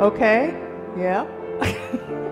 Okay? Yeah?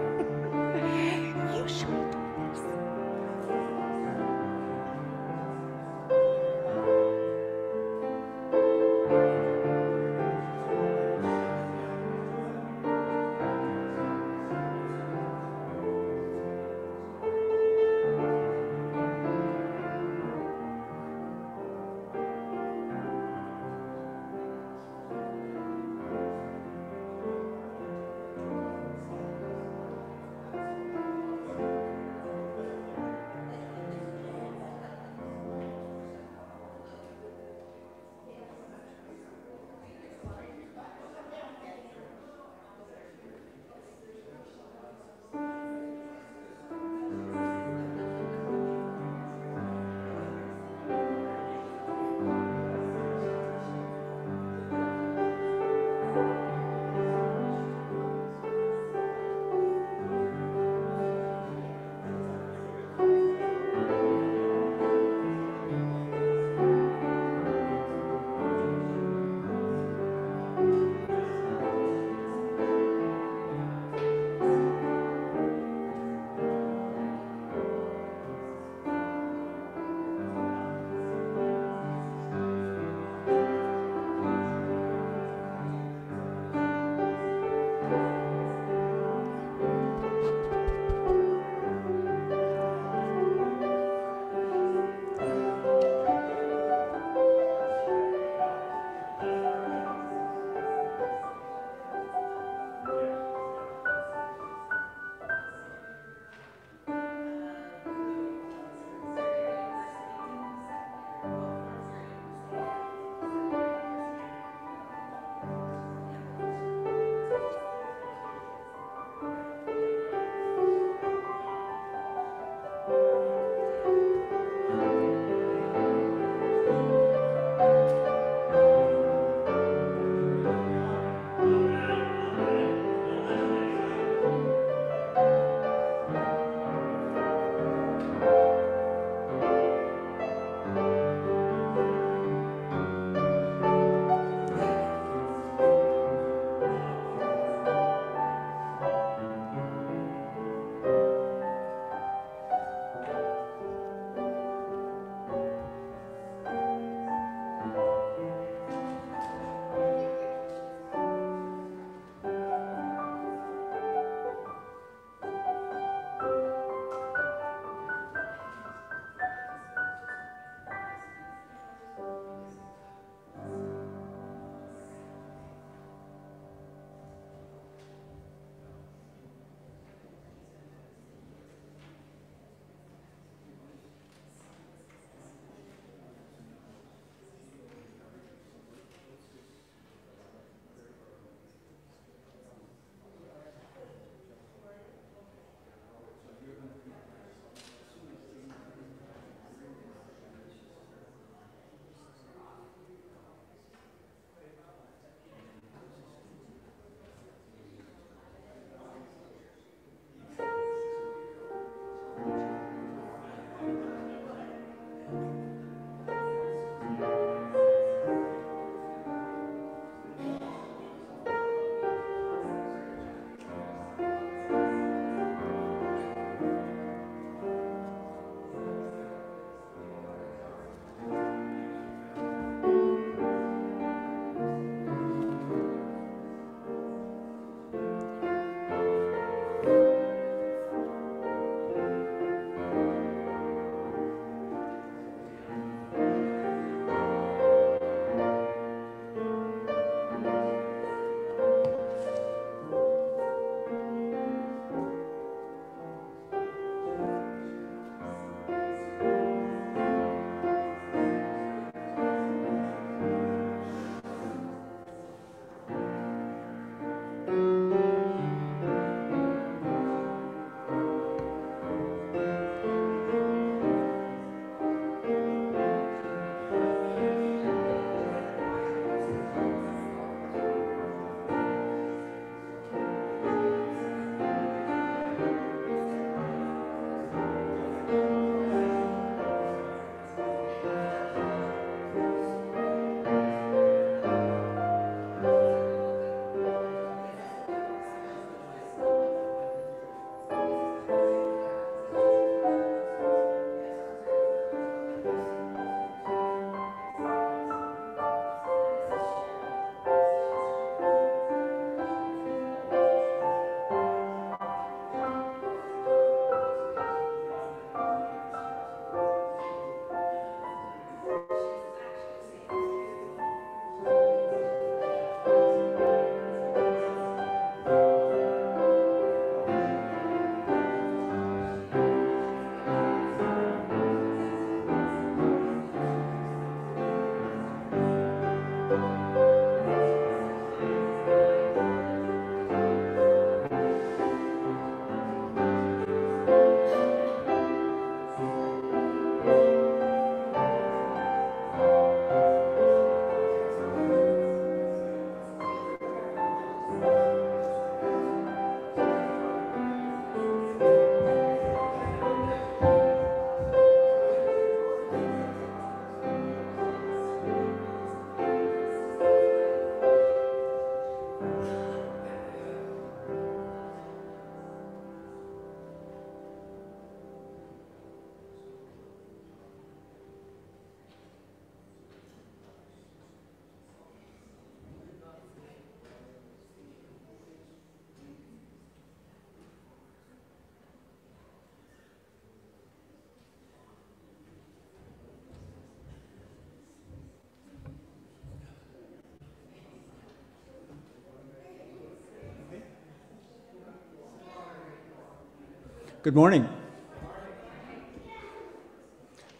Good morning.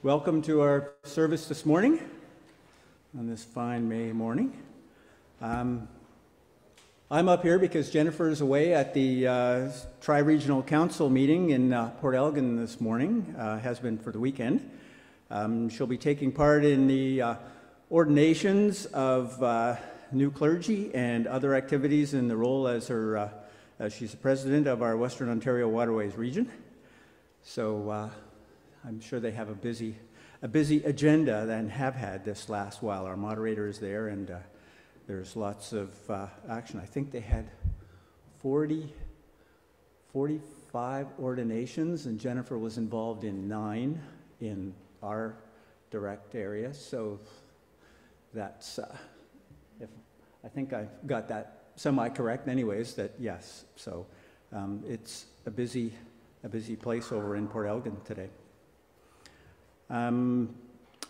Welcome to our service this morning on this fine May morning. Um, I'm up here because Jennifer is away at the uh, Tri Regional Council meeting in uh, Port Elgin this morning, uh, has been for the weekend. Um, she'll be taking part in the uh, ordinations of uh, new clergy and other activities in the role as her, uh, she's the president of our Western Ontario Waterways region. So uh, I'm sure they have a busy, a busy agenda and have had this last while. Our moderator is there, and uh, there's lots of uh, action. I think they had 40, 45 ordinations, and Jennifer was involved in nine in our direct area. So that's, uh, if I think I've got that semi-correct, anyways. That yes. So um, it's a busy, a busy place over in Port Elgin today. Um,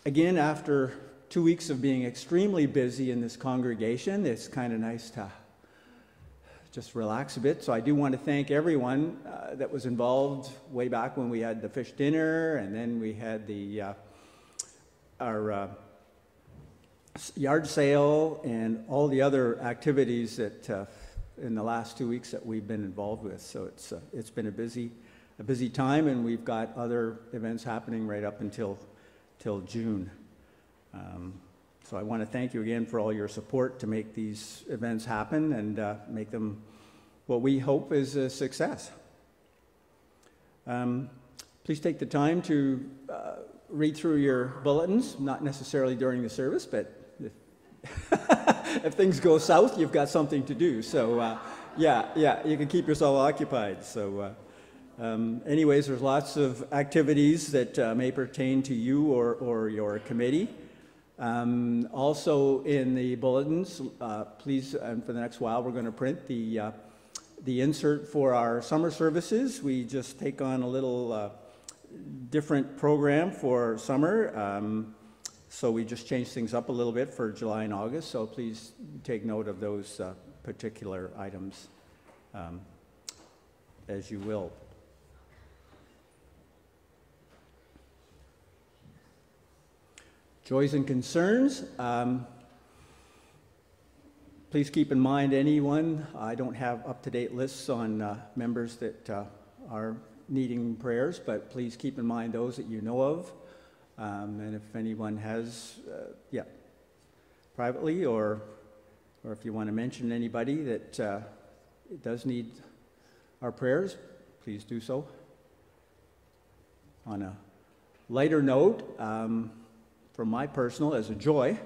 again, after two weeks of being extremely busy in this congregation, it's kind of nice to just relax a bit. So I do want to thank everyone uh, that was involved way back when we had the fish dinner, and then we had the uh, our uh, yard sale, and all the other activities that uh, in the last two weeks that we've been involved with. So it's uh, it's been a busy a busy time, and we've got other events happening right up until till June. Um, so I want to thank you again for all your support to make these events happen and uh, make them what we hope is a success. Um, please take the time to uh, read through your bulletins, not necessarily during the service, but if, things go south, you've got something to do. So, uh, yeah, yeah, you can keep yourself occupied. So, uh, um, anyways, there's lots of activities that uh, may pertain to you or, or your committee. Um, also in the bulletins, uh, please, and for the next while, we're going to print the, uh, the insert for our summer services. We just take on a little uh, different program for summer. Um, so we just changed things up a little bit for July and August. So please take note of those uh, particular items um, as you will. Joys and concerns. Um, please keep in mind anyone, I don't have up to date lists on uh, members that uh, are needing prayers, but please keep in mind those that you know of. Um, and if anyone has, uh, yeah, privately or, or if you want to mention anybody that uh, does need our prayers, please do so. On a lighter note, um, from my personal as a joy.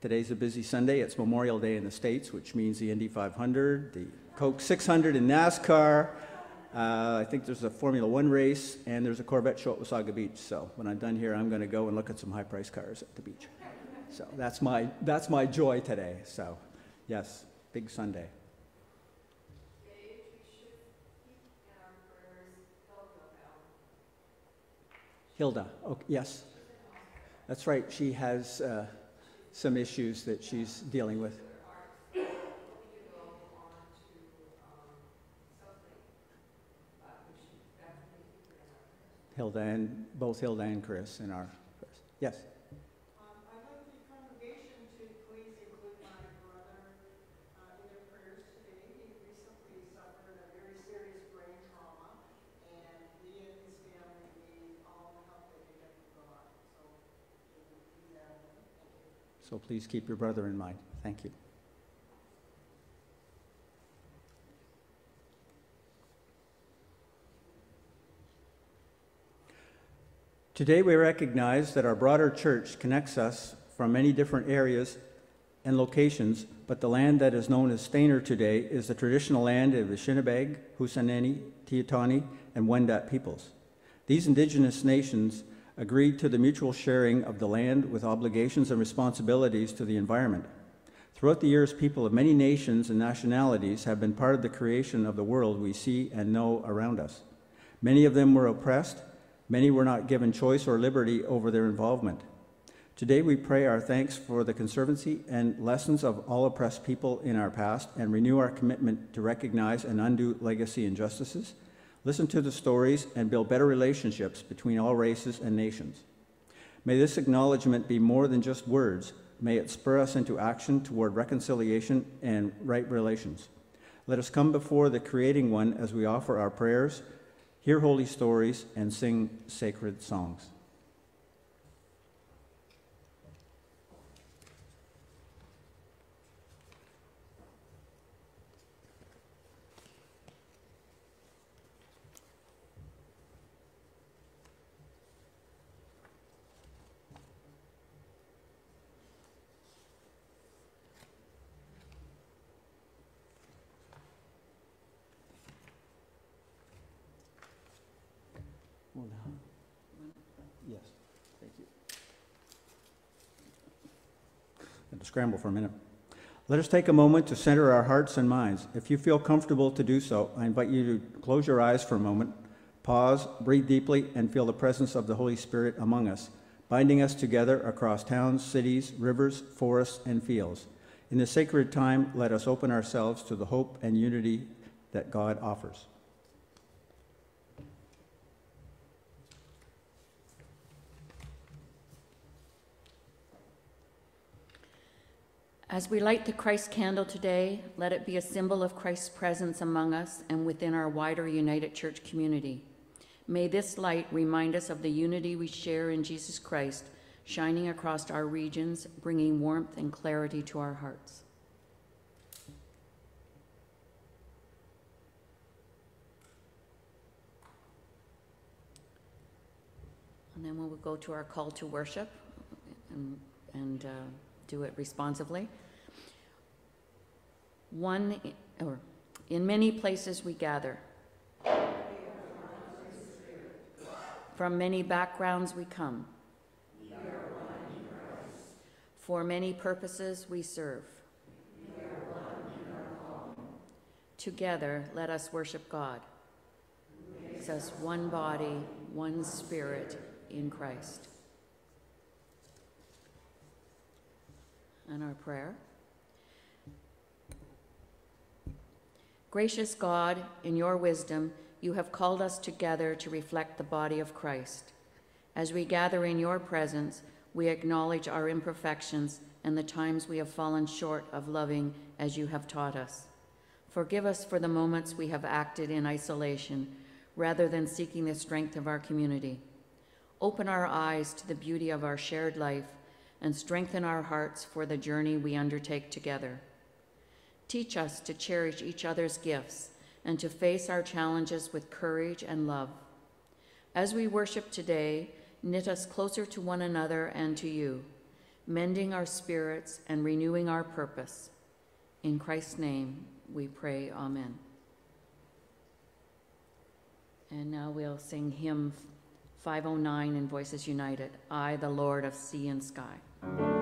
Today's a busy Sunday. It's Memorial Day in the States, which means the Indy 500, the Coke 600 in NASCAR. Uh, I think there's a Formula One race, and there's a Corvette show at Wasaga Beach. So when I'm done here, I'm going to go and look at some high price cars at the beach. So that's my, that's my joy today. So, yes, big Sunday. Hilda, yes. That's right, she has uh, some issues that she's dealing with. Hilda and both Hilda and Chris in our yes. Um, I'd like the congregation to please include my brother uh, in their prayers today. He recently suffered a very serious brain trauma, and he and his family need all the help they can get from God. So, we will do that. Thank you. So please keep your brother in mind. Thank you. Today, we recognize that our broader church connects us from many different areas and locations, but the land that is known as Stayner today is the traditional land of the Shinabeg, Haudenosaunee, Teotani, and Wendat peoples. These indigenous nations agreed to the mutual sharing of the land with obligations and responsibilities to the environment. Throughout the years, people of many nations and nationalities have been part of the creation of the world we see and know around us. Many of them were oppressed, many were not given choice or liberty over their involvement. Today, we pray our thanks for the conservancy and lessons of all oppressed people in our past and renew our commitment to recognize and undo legacy injustices listen to the stories, and build better relationships between all races and nations. May this acknowledgement be more than just words. May it spur us into action toward reconciliation and right relations. Let us come before the Creating One as we offer our prayers, hear holy stories, and sing sacred songs. Well, now. Yes, thank you. Had to scramble for a minute. Let us take a moment to center our hearts and minds. If you feel comfortable to do so, I invite you to close your eyes for a moment, pause, breathe deeply, and feel the presence of the Holy Spirit among us, binding us together across towns, cities, rivers, forests, and fields. In this sacred time, let us open ourselves to the hope and unity that God offers. As we light the Christ candle today, let it be a symbol of Christ's presence among us and within our wider United Church community. May this light remind us of the unity we share in Jesus Christ, shining across our regions, bringing warmth and clarity to our hearts. And then we will go to our call to worship and, and uh, do it responsively. One, or in many places we gather. From many backgrounds we come. For many purposes we serve. Together, let us worship God. Makes us one body, one spirit in Christ. And our prayer. Gracious God, in your wisdom, you have called us together to reflect the body of Christ. As we gather in your presence, we acknowledge our imperfections and the times we have fallen short of loving as you have taught us. Forgive us for the moments we have acted in isolation rather than seeking the strength of our community. Open our eyes to the beauty of our shared life and strengthen our hearts for the journey we undertake together. Teach us to cherish each other's gifts and to face our challenges with courage and love. As we worship today, knit us closer to one another and to you, mending our spirits and renewing our purpose. In Christ's name, we pray, Amen. And now we'll sing hymn 509 in Voices United I, the Lord of sea and sky.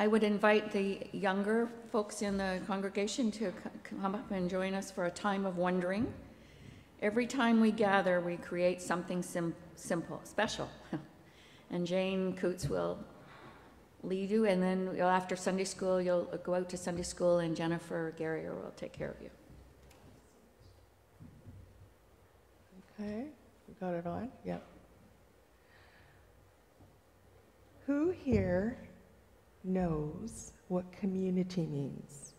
I would invite the younger folks in the congregation to come up and join us for a time of wondering. Every time we gather, we create something sim- simple, special. And Jane Coots will lead you, and then after Sunday school, you'll go out to Sunday school, and Jennifer Garrier will take care of you. Okay, we got it on? Yep. Who here knows what community means?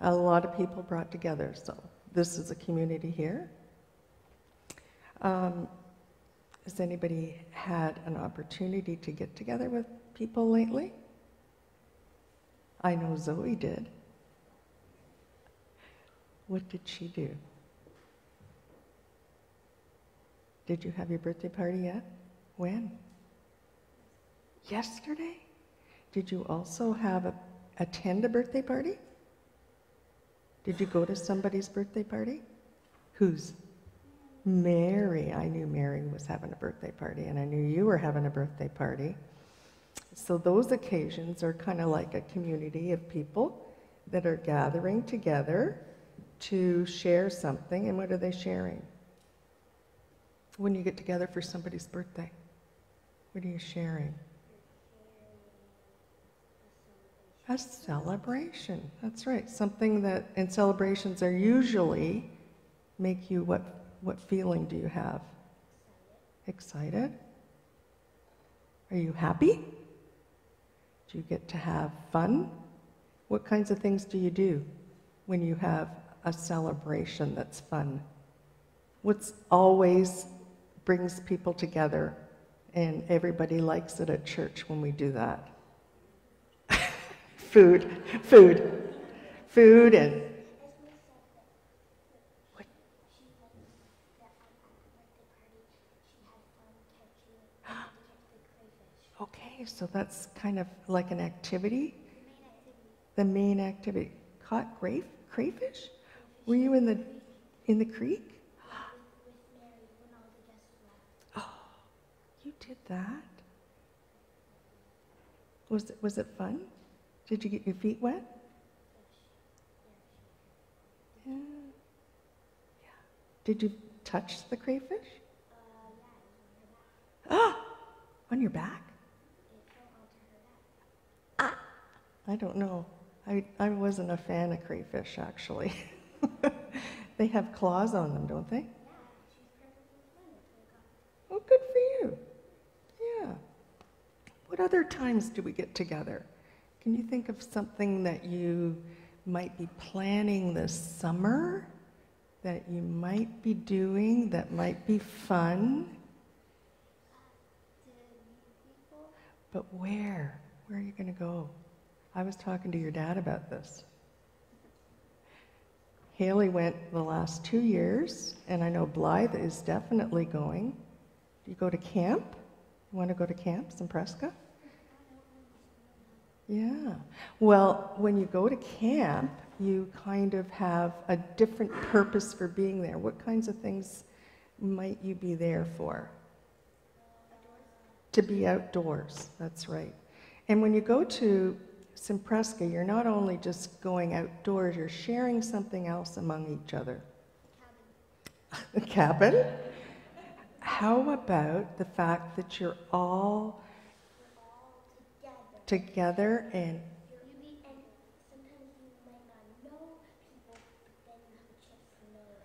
A lot of people brought together, so this is a community here. Um, Has anybody had an opportunity to get together with people lately? I know Zoe did. What did she do? Did you have your birthday party yet? When? Yesterday? Did you also have a, attend a birthday party? Did you go to somebody's birthday party? Whose? Mary. I knew Mary was having a birthday party, and I knew you were having a birthday party. So those occasions are kind of like a community of people that are gathering together to share something. And what are they sharing? When you get together for somebody's birthday, what are you sharing? A celebration. That's right. Something that, and celebrations are usually make you what? What feeling do you have? Excited? Are you happy? Do you get to have fun? What kinds of things do you do when you have a celebration that's fun? What's always brings people together and everybody likes it at church when we do that? food, food, food and what? Okay, so that's kind of like an activity? The main activity. Caught crayf- crayfish? Were you in the, in the creek? Oh, you did that? Was it, was it fun? Did you get your feet wet? Yeah. Yeah. Did you touch the crayfish? Ah, on your back? Ah, I don't know. I, I wasn't a fan of crayfish, actually. they have claws on them, don't they? Oh, good for you. Yeah. What other times do we get together? Can you think of something that you might be planning this summer that you might be doing that might be fun? But where? Where are you going to go? I was talking to your dad about this. Haley went the last two years, and I know Blythe is definitely going. Do you go to camp? You want to go to camp, Prescott? Yeah. Well, when you go to camp, you kind of have a different purpose for being there. What kinds of things might you be there for? To be outdoors, that's right. And when you go to Simpreska, you're not only just going outdoors, you're sharing something else among each other. Cabin. cabin? How about the fact that you're all together and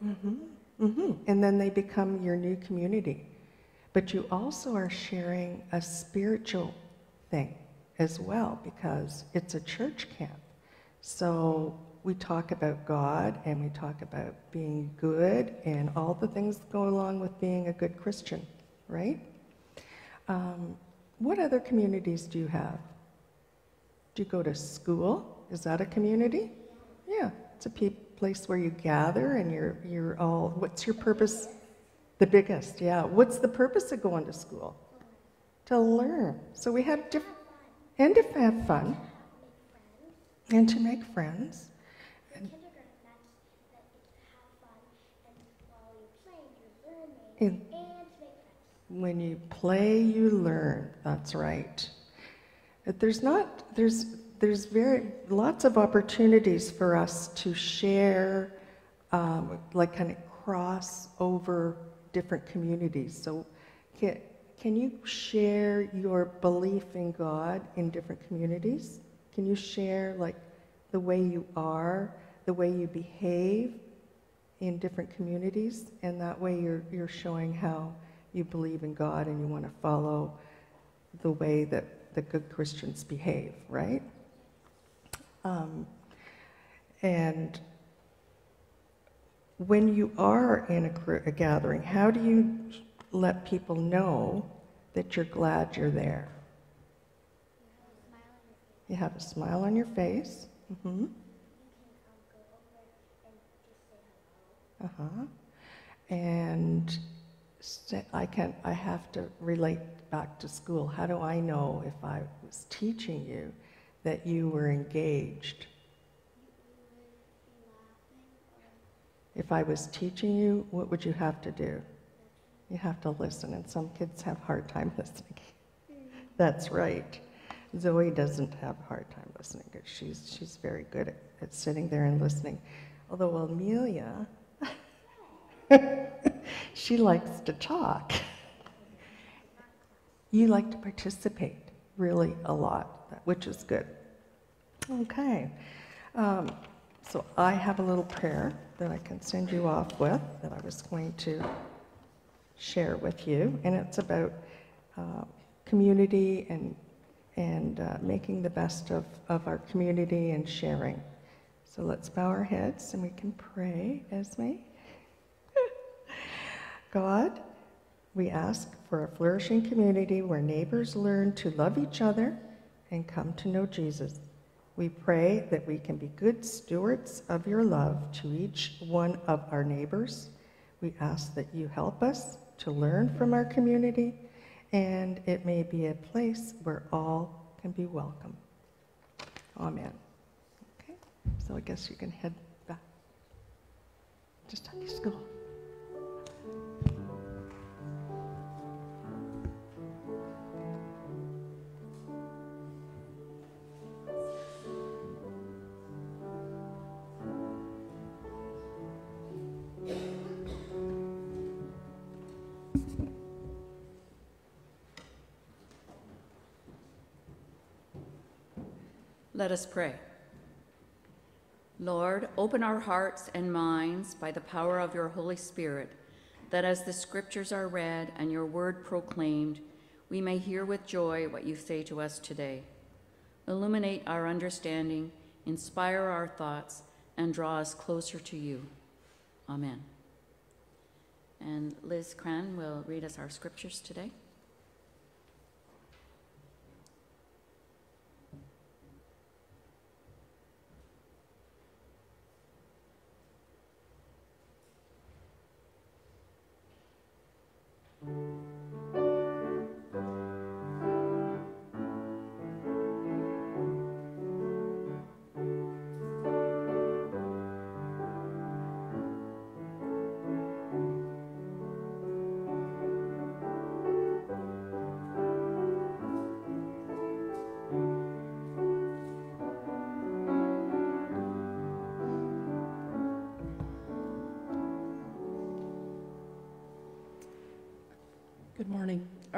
Mm-hmm. Mm-hmm. And then they become your new community. But you also are sharing a spiritual thing as well because it's a church camp. So we talk about God and we talk about being good and all the things that go along with being a good Christian, right? Um, what other communities do you have? Do you go to school? Is that a community? Yeah, it's a pe- place where you gather and you're, you're all, what's your purpose? The biggest, yeah. What's the purpose of going to school? To learn. So we have different, and to have fun, and to make friends. And, And, and, When you play, you learn. That's right. There's not, there's, there's very, lots of opportunities for us to share, um, like kind of cross over different communities. So can, can you share your belief in God in different communities? Can you share like the way you are, the way you behave in different communities? And that way you're, you're showing how you believe in God and you want to follow the way that the good Christians behave, right? Um, and when you are in a, a gathering, how do you let people know that you're glad you're there? You have a smile on your face. hmm Uh-huh. And sa- I can I have to relate back to school. How do I know if I was teaching you that you were engaged? If I was teaching you, what would you have to do? You have to listen, and some kids have hard time listening. That's right. Zoe doesn't have a hard time listening because she's, she's very good at, at sitting there and listening. Although Amelia, she likes to talk. You like to participate really a lot, which is good. Okay. Um, so I have a little prayer that I can send you off with that I was going to share with you, and it's about uh, community and and uh, making the best of, of our community and sharing. So let's bow our heads and we can pray, Esme. God, we ask for a flourishing community where neighbors learn to love each other and come to know Jesus. We pray that we can be good stewards of your love to each one of our neighbors. We ask that you help us to learn from our community, and it may be a place where all can be welcome. Amen. Okay, so I guess you can head back to Sunday school. Let us pray. Lord, open our hearts and minds by the power of your Holy Spirit, that as the scriptures are read and your word proclaimed, we may hear with joy what you say to us today. Illuminate our understanding, inspire our thoughts, and draw us closer to you. Amen. And Liz Cran will read us our scriptures today.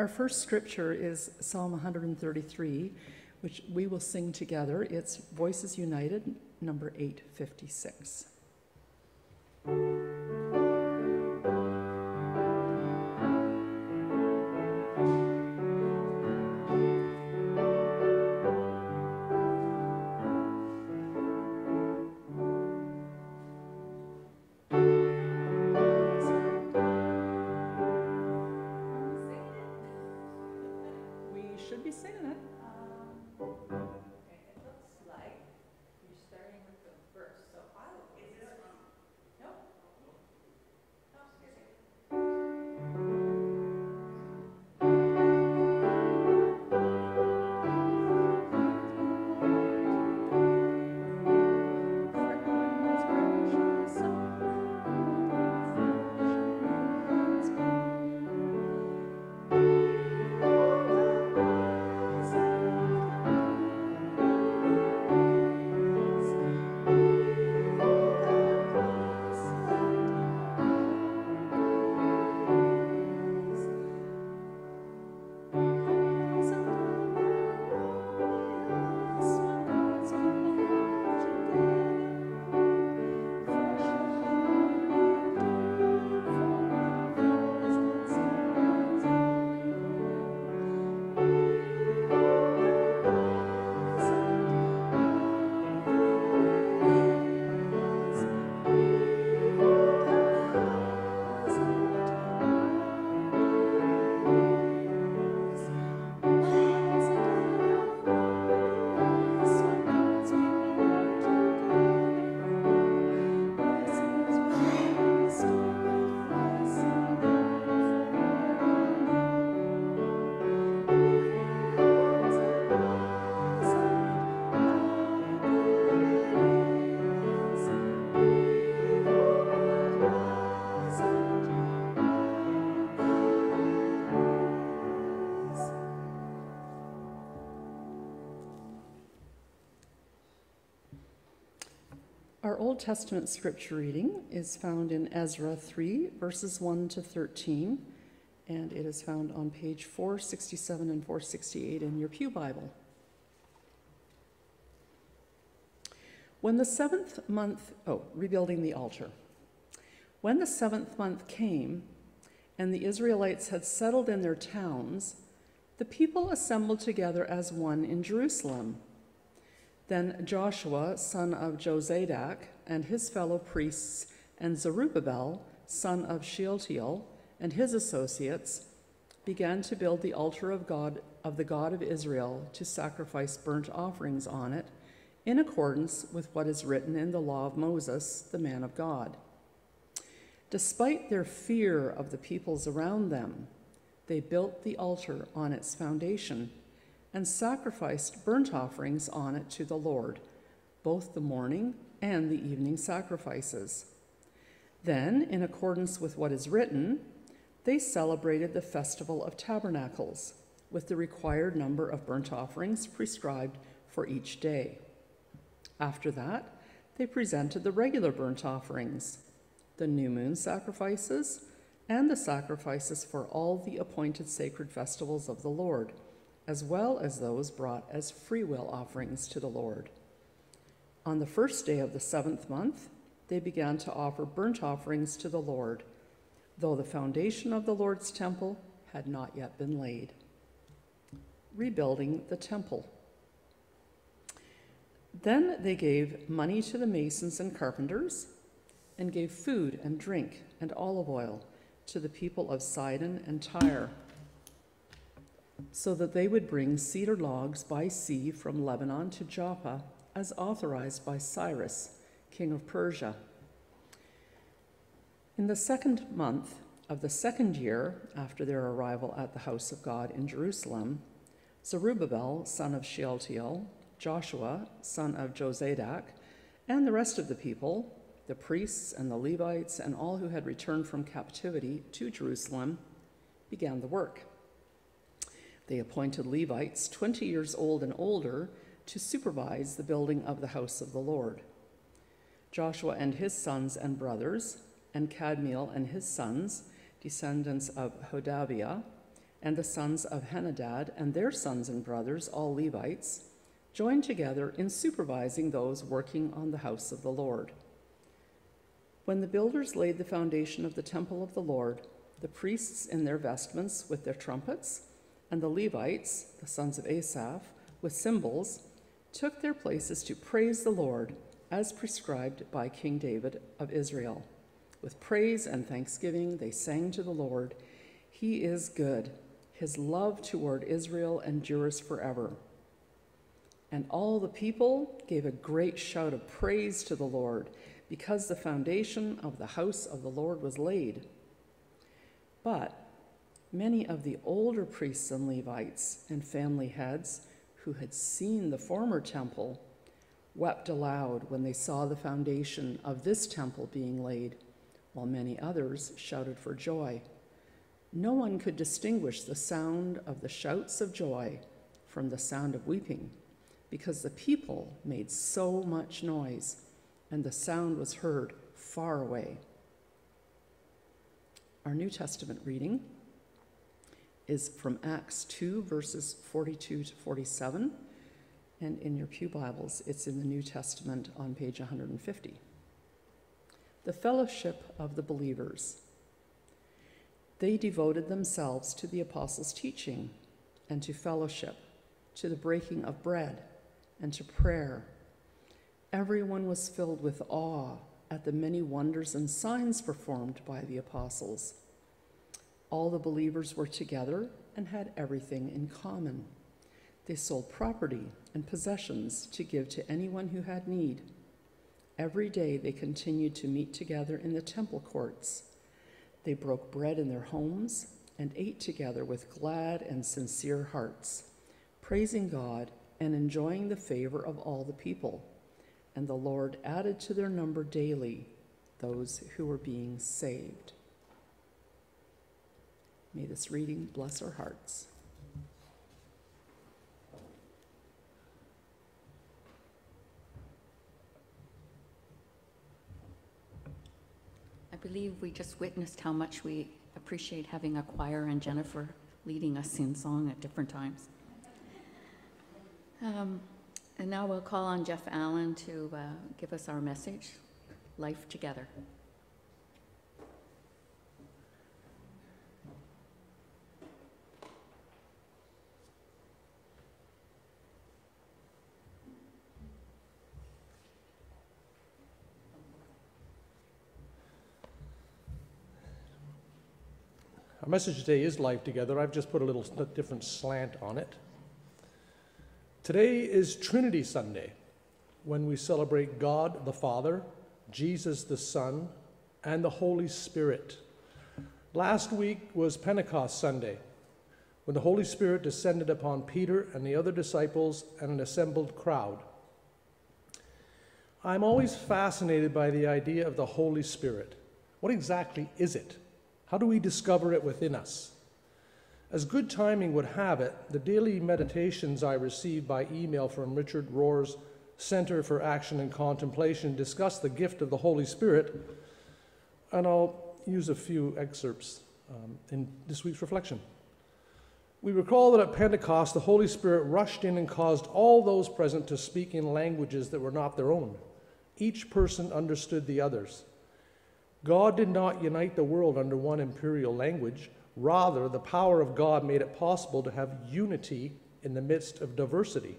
Our first scripture is Psalm 133, which we will sing together. It's Voices United, number 856. Testament scripture reading is found in Ezra 3, verses 1 to 13, and it is found on page 467 and 468 in your Pew Bible. When the seventh month, oh, rebuilding the altar. When the seventh month came, and the Israelites had settled in their towns, the people assembled together as one in Jerusalem. Then Joshua, son of Jozadak, and his fellow priests, and Zerubbabel, son of Shealtiel, and his associates, began to build the altar of God of the God of Israel to sacrifice burnt offerings on it, in accordance with what is written in the law of Moses, the man of God. Despite their fear of the peoples around them, they built the altar on its foundation and sacrificed burnt offerings on it to the Lord, both the morning and the evening sacrifices. Then, in accordance with what is written, they celebrated the Festival of Tabernacles with the required number of burnt offerings prescribed for each day. After that, they presented the regular burnt offerings, the new moon sacrifices, and the sacrifices for all the appointed sacred festivals of the Lord, as well as those brought as freewill offerings to the Lord. On the first day of the seventh month, they began to offer burnt offerings to the Lord, though the foundation of the Lord's temple had not yet been laid. Rebuilding the temple. Then they gave money to the masons and carpenters, and gave food and drink and olive oil to the people of Sidon and Tyre, so that they would bring cedar logs by sea from Lebanon to Joppa, as authorized by Cyrus, king of Persia. In the second month of the second year after their arrival at the house of God in Jerusalem, Zerubbabel, son of Shealtiel, Joshua, son of Jozadak, and the rest of the people, the priests and the Levites, and all who had returned from captivity to Jerusalem, began the work. They appointed Levites 20 years old and older to supervise the building of the house of the Lord. Joshua and his sons and brothers, and Kadmiel and his sons, descendants of Hodaviah, and the sons of Henadad and their sons and brothers, all Levites, joined together in supervising those working on the house of the Lord. When the builders laid the foundation of the temple of the Lord, the priests in their vestments with their trumpets, and the Levites, the sons of Asaph, with cymbals, took their places to praise the Lord as prescribed by King David of Israel. With praise and thanksgiving, they sang to the Lord, He is good. His love toward Israel endures forever. And all the people gave a great shout of praise to the Lord because the foundation of the house of the Lord was laid. But many of the older priests and Levites and family heads who had seen the former temple wept aloud when they saw the foundation of this temple being laid, while many others shouted for joy. No one could distinguish the sound of the shouts of joy from the sound of weeping because the people made so much noise, and the sound was heard far away. Our New Testament reading is from Acts 2, verses 42 to 47, and in your Pew Bibles, it's in the New Testament on page 150. The fellowship of the believers. They devoted themselves to the apostles' teaching and to fellowship, to the breaking of bread and to prayer. Everyone was filled with awe at the many wonders and signs performed by the apostles. All the believers were together and had everything in common. They sold property and possessions to give to anyone who had need. Every day they continued to meet together in the temple courts. They broke bread in their homes and ate together with glad and sincere hearts, praising God and enjoying the favor of all the people. And the Lord added to their number daily those who were being saved. May this reading bless our hearts. I believe we just witnessed how much we appreciate having a choir and Jennifer leading us in song at different times. Um, And now we'll call on Jeff Allen to uh, give us our message, Life Together. Message today is Life Together. I've just put a little different slant on it. Today is Trinity Sunday, when we celebrate God the Father, Jesus the Son, and the Holy Spirit. Last week was Pentecost Sunday, when the Holy Spirit descended upon Peter and the other disciples and an assembled crowd. I'm always fascinated by the idea of the Holy Spirit. What exactly is it? How do we discover it within us? As good timing would have it, the daily meditations I received by email from Richard Rohr's Center for Action and Contemplation discuss the gift of the Holy Spirit, and I'll use a few excerpts um, in this week's reflection. We recall that at Pentecost, the Holy Spirit rushed in and caused all those present to speak in languages that were not their own. Each person understood the others. God did not unite the world under one imperial language. Rather, the power of God made it possible to have unity in the midst of diversity.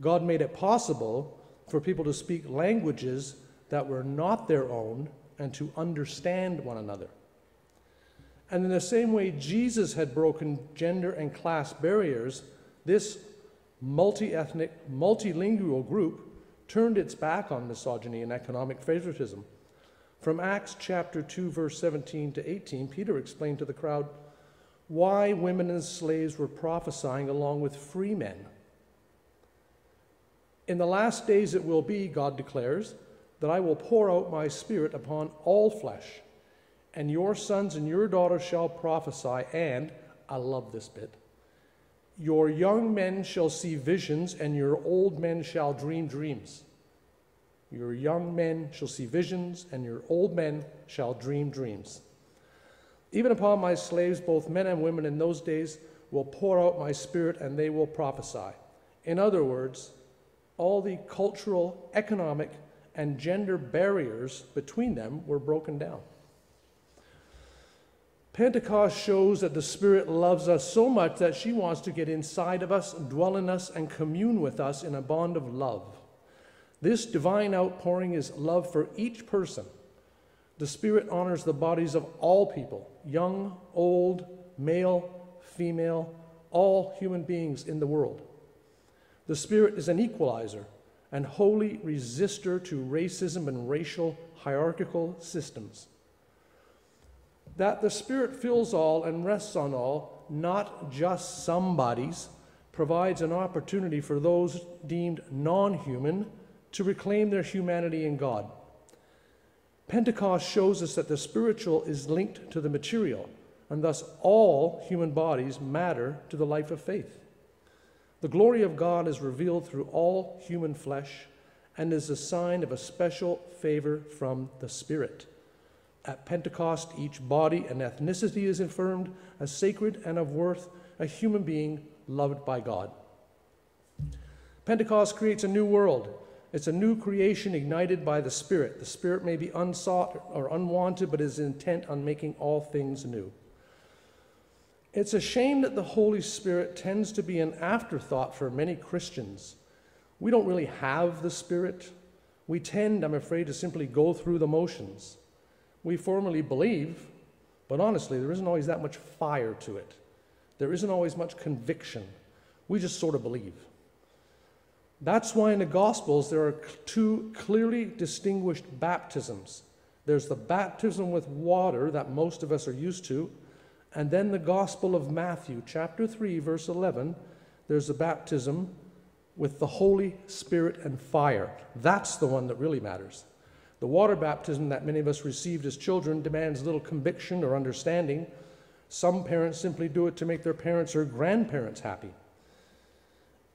God made it possible for people to speak languages that were not their own and to understand one another. And in the same way Jesus had broken gender and class barriers, this multi ethnic, multilingual group turned its back on misogyny and economic favoritism. From Acts chapter 2, verse 17 to 18, Peter explained to the crowd why women and slaves were prophesying along with free men. In the last days it will be, God declares, that I will pour out my spirit upon all flesh, and your sons and your daughters shall prophesy, and, I love this bit, your young men shall see visions, and your old men shall dream dreams. Your young men shall see visions, and your old men shall dream dreams. Even upon my slaves, both men and women in those days, will pour out my spirit, and they will prophesy. In other words, all the cultural, economic, and gender barriers between them were broken down. Pentecost shows that the Spirit loves us so much that she wants to get inside of us, dwell in us, and commune with us in a bond of love. This divine outpouring is love for each person. The Spirit honors the bodies of all people, young, old, male, female, all human beings in the world. The Spirit is an equalizer and holy resistor to racism and racial hierarchical systems. That the Spirit fills all and rests on all, not just some bodies, provides an opportunity for those deemed non human to reclaim their humanity in God. Pentecost shows us that the spiritual is linked to the material, and thus all human bodies matter to the life of faith. The glory of God is revealed through all human flesh and is a sign of a special favor from the Spirit. At Pentecost, each body and ethnicity is affirmed as sacred and of worth, a human being loved by God. Pentecost creates a new world. It's a new creation ignited by the Spirit. The Spirit may be unsought or unwanted, but is intent on making all things new. It's a shame that the Holy Spirit tends to be an afterthought for many Christians. We don't really have the Spirit. We tend, I'm afraid, to simply go through the motions. We formally believe, but honestly, there isn't always that much fire to it. There isn't always much conviction. We just sort of believe. That's why in the Gospels there are two clearly distinguished baptisms. There's the baptism with water that most of us are used to, and then the Gospel of Matthew, chapter 3, verse 11, there's the baptism with the Holy Spirit and fire. That's the one that really matters. The water baptism that many of us received as children demands little conviction or understanding. Some parents simply do it to make their parents or grandparents happy.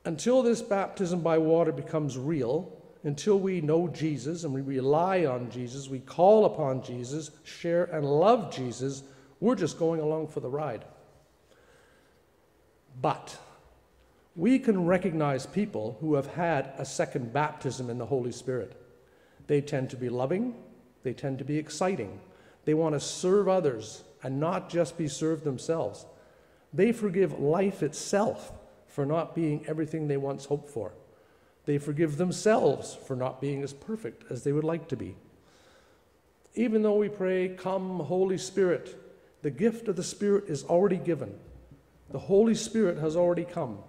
Until this baptism by water becomes real until we know Jesus and we rely on Jesus, we call upon Jesus, share and love Jesus, we're just going along for the ride. But we can recognize people who have had a second baptism in the Holy Spirit. They tend to be loving, they tend to be exciting, they want to serve others and not just be served themselves. They forgive life itself for not being everything they once hoped for. They forgive themselves for not being as perfect as they would like to be. Even though we pray, Come, Holy Spirit, the gift of the Spirit is already given. The Holy Spirit has already come.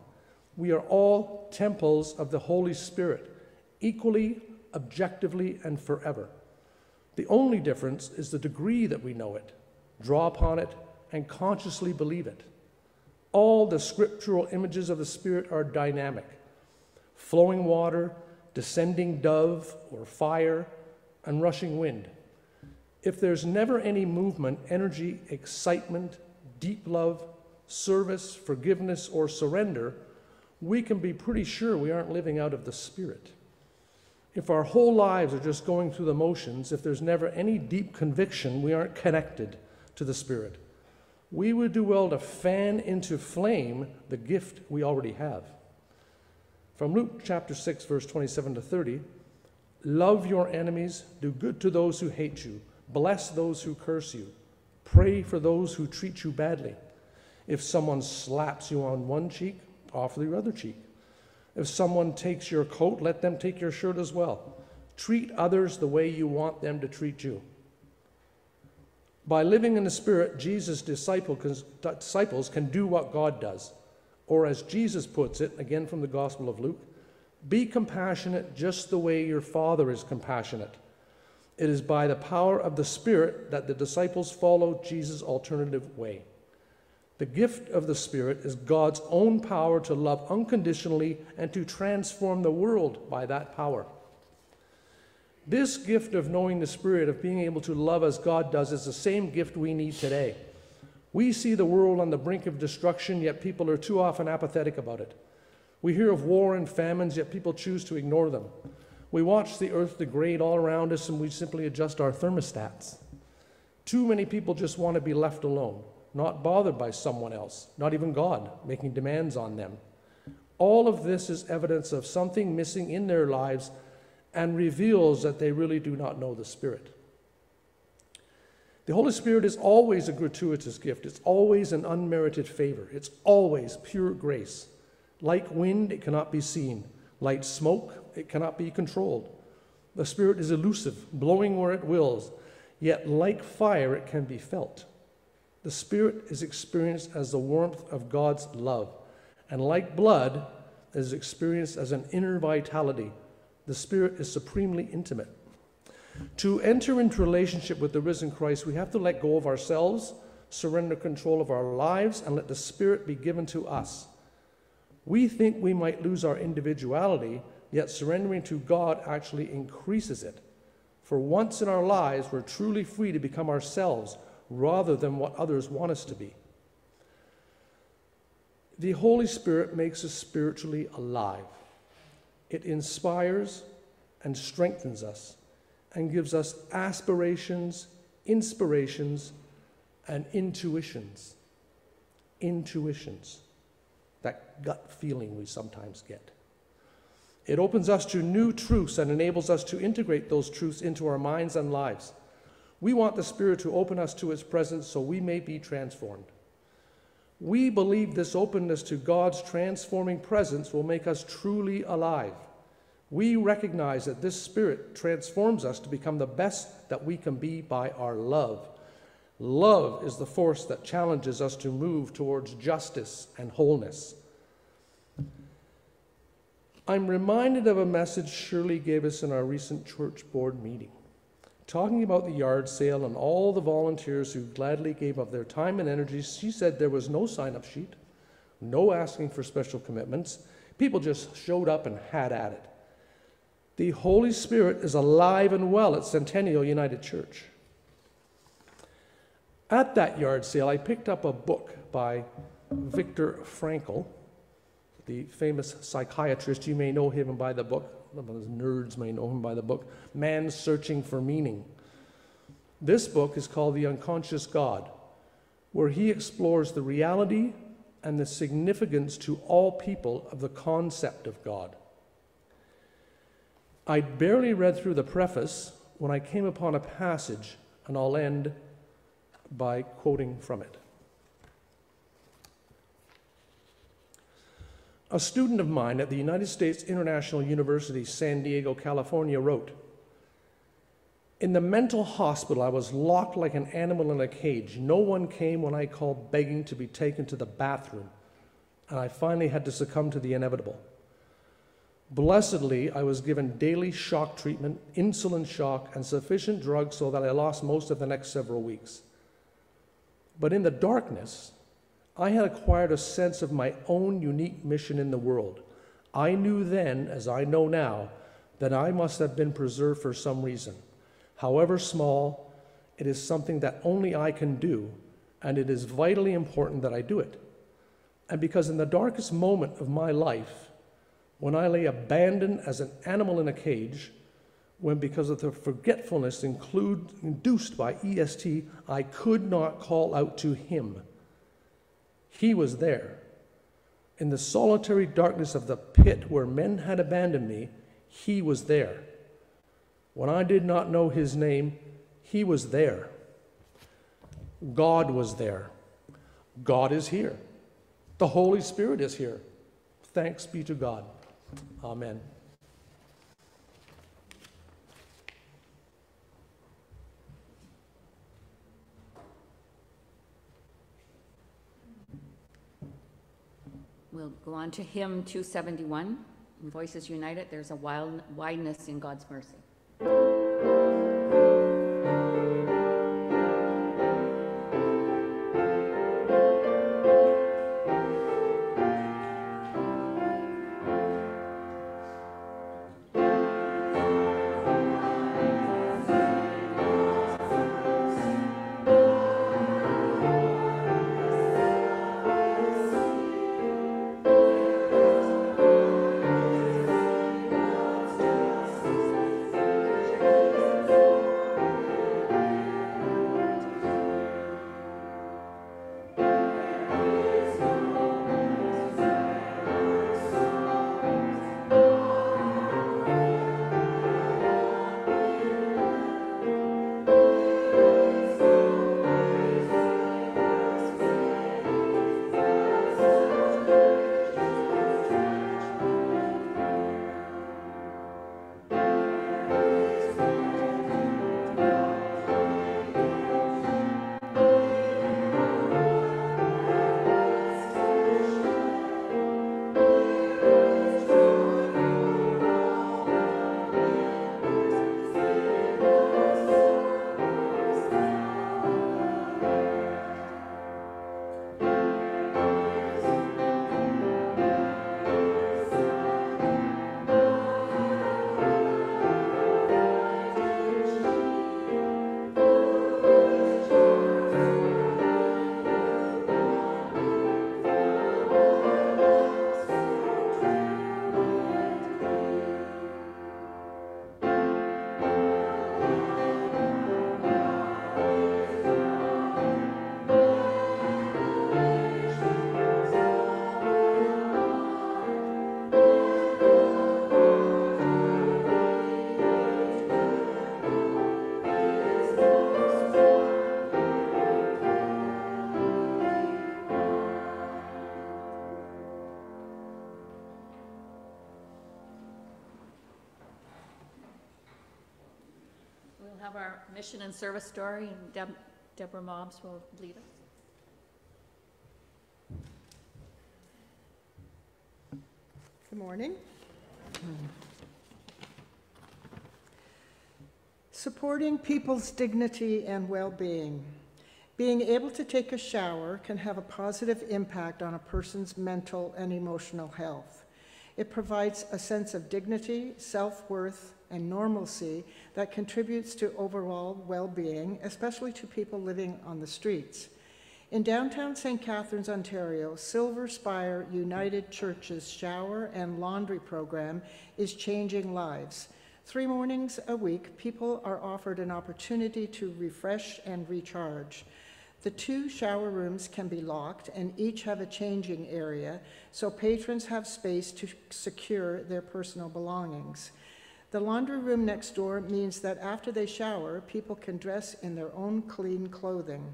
We are all temples of the Holy Spirit, equally, objectively, and forever. The only difference is the degree that we know it, draw upon it, and consciously believe it. All the scriptural images of the Spirit are dynamic flowing water, descending dove or fire, and rushing wind. If there's never any movement, energy, excitement, deep love, service, forgiveness, or surrender, we can be pretty sure we aren't living out of the Spirit. If our whole lives are just going through the motions, if there's never any deep conviction, we aren't connected to the Spirit. We would do well to fan into flame the gift we already have. From Luke chapter 6, verse 27 to 30 Love your enemies, do good to those who hate you, bless those who curse you, pray for those who treat you badly. If someone slaps you on one cheek, offer the other cheek. If someone takes your coat, let them take your shirt as well. Treat others the way you want them to treat you. By living in the Spirit, Jesus' disciples can do what God does. Or, as Jesus puts it, again from the Gospel of Luke, be compassionate just the way your Father is compassionate. It is by the power of the Spirit that the disciples follow Jesus' alternative way. The gift of the Spirit is God's own power to love unconditionally and to transform the world by that power. This gift of knowing the Spirit, of being able to love as God does, is the same gift we need today. We see the world on the brink of destruction, yet people are too often apathetic about it. We hear of war and famines, yet people choose to ignore them. We watch the earth degrade all around us and we simply adjust our thermostats. Too many people just want to be left alone, not bothered by someone else, not even God, making demands on them. All of this is evidence of something missing in their lives and reveals that they really do not know the Spirit. The Holy Spirit is always a gratuitous gift. It's always an unmerited favor. It's always pure grace. Like wind, it cannot be seen. Like smoke, it cannot be controlled. The Spirit is elusive, blowing where it wills, yet like fire, it can be felt. The Spirit is experienced as the warmth of God's love, and like blood, is experienced as an inner vitality. The Spirit is supremely intimate. To enter into relationship with the risen Christ, we have to let go of ourselves, surrender control of our lives, and let the Spirit be given to us. We think we might lose our individuality, yet surrendering to God actually increases it. For once in our lives, we're truly free to become ourselves rather than what others want us to be. The Holy Spirit makes us spiritually alive. It inspires and strengthens us and gives us aspirations, inspirations, and intuitions. Intuitions. That gut feeling we sometimes get. It opens us to new truths and enables us to integrate those truths into our minds and lives. We want the Spirit to open us to His presence so we may be transformed. We believe this openness to God's transforming presence will make us truly alive we recognize that this Spirit transforms us to become the best that we can be by our love. Love is the force that challenges us to move towards justice and wholeness. I'm reminded of a message Shirley gave us in our recent church board meeting, talking about the yard sale and all the volunteers who gladly gave of their time and energy. She said there was no sign up sheet, no asking for special commitments. People just showed up and had at it. The Holy Spirit is alive and well at Centennial United Church. At that yard sale, I picked up a book by Viktor Frankl, the famous psychiatrist. You may know him by the book some of those nerds may know him by the book, Man Searching for Meaning. This book is called The Unconscious God, where he explores the reality and the significance to all people of the concept of God. I'd barely read through the preface when I came upon a passage, and I'll end by quoting from it. A student of mine at the United States International University, San Diego, California, wrote In the mental hospital, I was locked like an animal in a cage. No one came when I called begging to be taken to the bathroom, and I finally had to succumb to the inevitable. Blessedly, I was given daily shock treatment, insulin shock, and sufficient drugs so that I lost most of the next several weeks. But in the darkness, I had acquired a sense of my own unique mission in the world. I knew then, as I know now, that I must have been preserved for some reason. However small, it is something that only I can do, and it is vitally important that I do it. And because in the darkest moment of my life, when I lay abandoned as an animal in a cage, when because of the forgetfulness include, induced by EST, I could not call out to Him. He was there. In the solitary darkness of the pit where men had abandoned me, He was there. When I did not know His name, He was there. God was there. God is here. The Holy Spirit is here. Thanks be to God. Amen. We'll go on to hymn 271, Voices United, There's a Wild Wideness in God's Mercy. Mission and service story, and Deb- Deborah Mobbs will lead us. Good morning. Supporting people's dignity and well-being. Being able to take a shower can have a positive impact on a person's mental and emotional health. It provides a sense of dignity, self-worth, and normalcy that contributes to overall well-being, especially to people living on the streets. In downtown St. Catharines, Ontario, Silver Spire United Church's shower and laundry program is changing lives. Three mornings a week, people are offered an opportunity to refresh and recharge. The two shower rooms can be locked and each have a changing area, so patrons have space to secure their personal belongings. The laundry room next door means that after they shower, people can dress in their own clean clothing.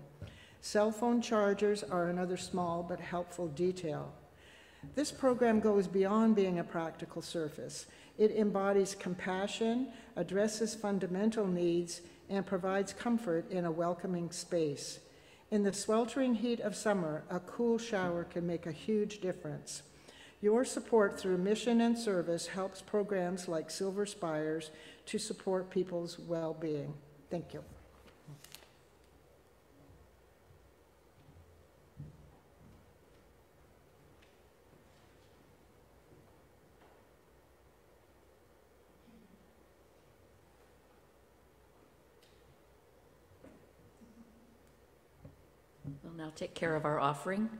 Cell phone chargers are another small but helpful detail. This program goes beyond being a practical service. It embodies compassion, addresses fundamental needs, and provides comfort in a welcoming space. In the sweltering heat of summer, a cool shower can make a huge difference. Your support through mission and service helps programs like Silver Spires to support people's well being. Thank you. We'll take care of our offering,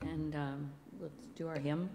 and um, let's do our hymn.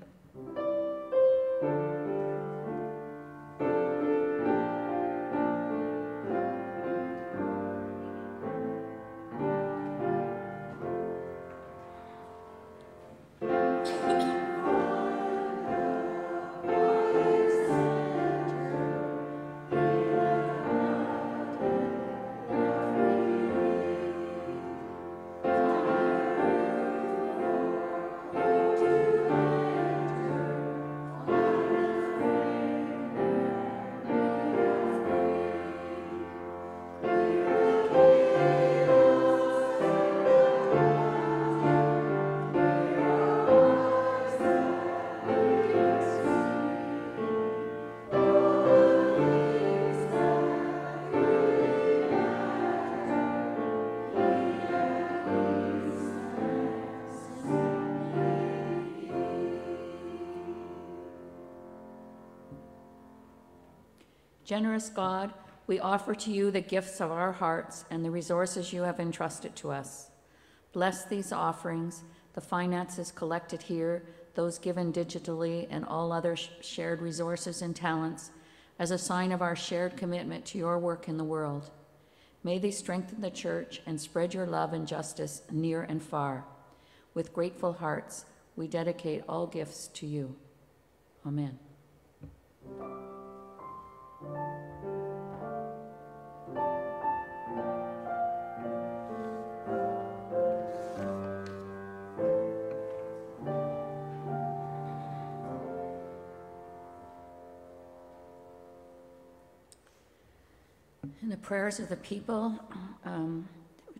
Generous God, we offer to you the gifts of our hearts and the resources you have entrusted to us. Bless these offerings, the finances collected here, those given digitally, and all other sh- shared resources and talents as a sign of our shared commitment to your work in the world. May they strengthen the church and spread your love and justice near and far. With grateful hearts, we dedicate all gifts to you. Amen. Prayers of the people, um,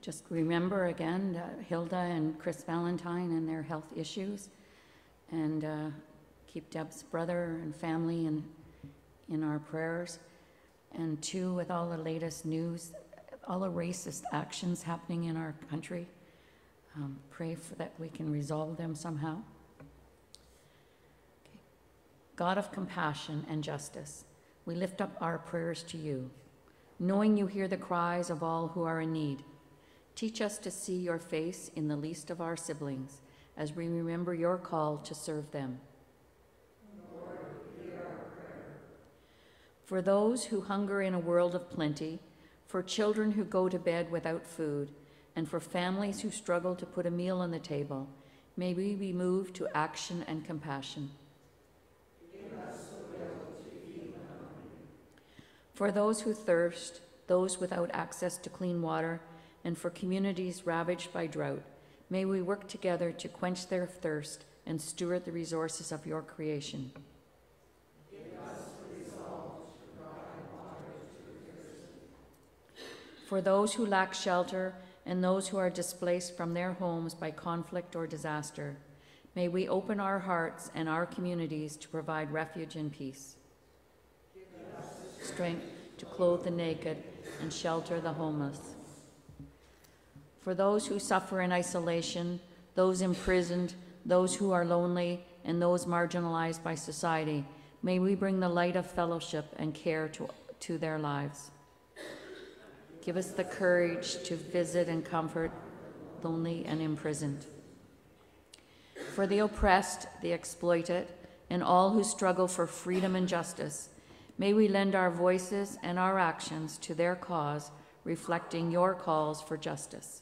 just remember again uh, Hilda and Chris Valentine and their health issues, and uh, keep Deb's brother and family in, in our prayers. And two, with all the latest news, all the racist actions happening in our country, um, pray for that we can resolve them somehow. God of compassion and justice, we lift up our prayers to you knowing you hear the cries of all who are in need. Teach us to see your face in the least of our siblings as we remember your call to serve them. For those who hunger in a world of plenty, for children who go to bed without food, and for families who struggle to put a meal on the table, may we be moved to action and compassion. For those who thirst, those without access to clean water, and for communities ravaged by drought, may we work together to quench their thirst and steward the resources of your creation. For those who lack shelter and those who are displaced from their homes by conflict or disaster, may we open our hearts and our communities to provide refuge and peace strength to clothe the naked and shelter the homeless. For those who suffer in isolation, those imprisoned, those who are lonely, and those marginalized by society, may we bring the light of fellowship and care to, to their lives. Give us the courage to visit and comfort lonely, and imprisoned. For the oppressed, the exploited, and all who struggle for freedom and justice, may we lend our voices and our actions to their cause, reflecting your calls for justice.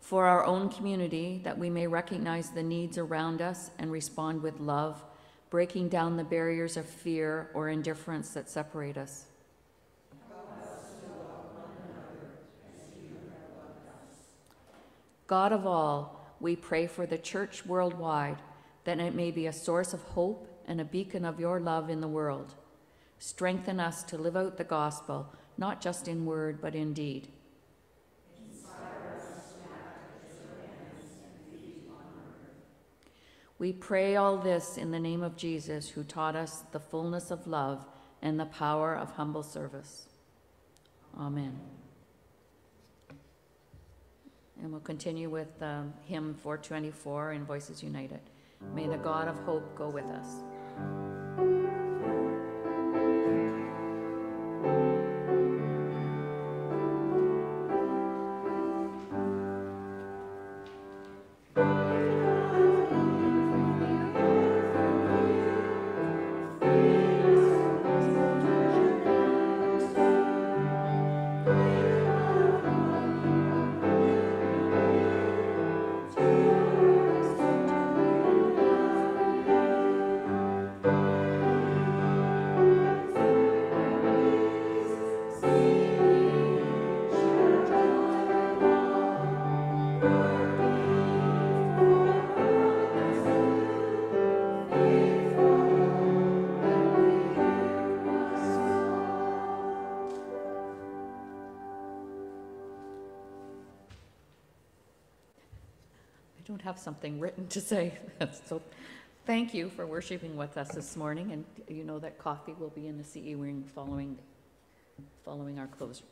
For our own community, that we may recognize the needs around us and respond with love, breaking down the barriers of fear or indifference that separate us. God of all, we pray for the church worldwide that it may be a source of hope and a beacon of your love in the world. Strengthen us to live out the gospel, not just in word, but in deed. We pray all this in the name of Jesus, who taught us the fullness of love and the power of humble service. Amen. And we'll continue with um, hymn 424 in Voices United. May the God of hope go with us. Have something written to say, so thank you for worshiping with us this morning, and you know that coffee will be in the CE wing following, following our close.